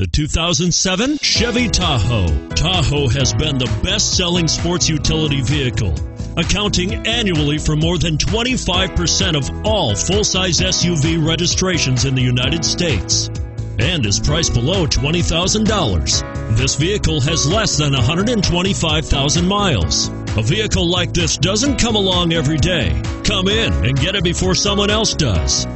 The 2007 Chevy Tahoe. Tahoe has been the best selling sports utility vehicle, accounting annually for more than 25% of all full size SUV registrations in the United States and is priced below $20,000. This vehicle has less than 125,000 miles. A vehicle like this doesn't come along every day. Come in and get it before someone else does.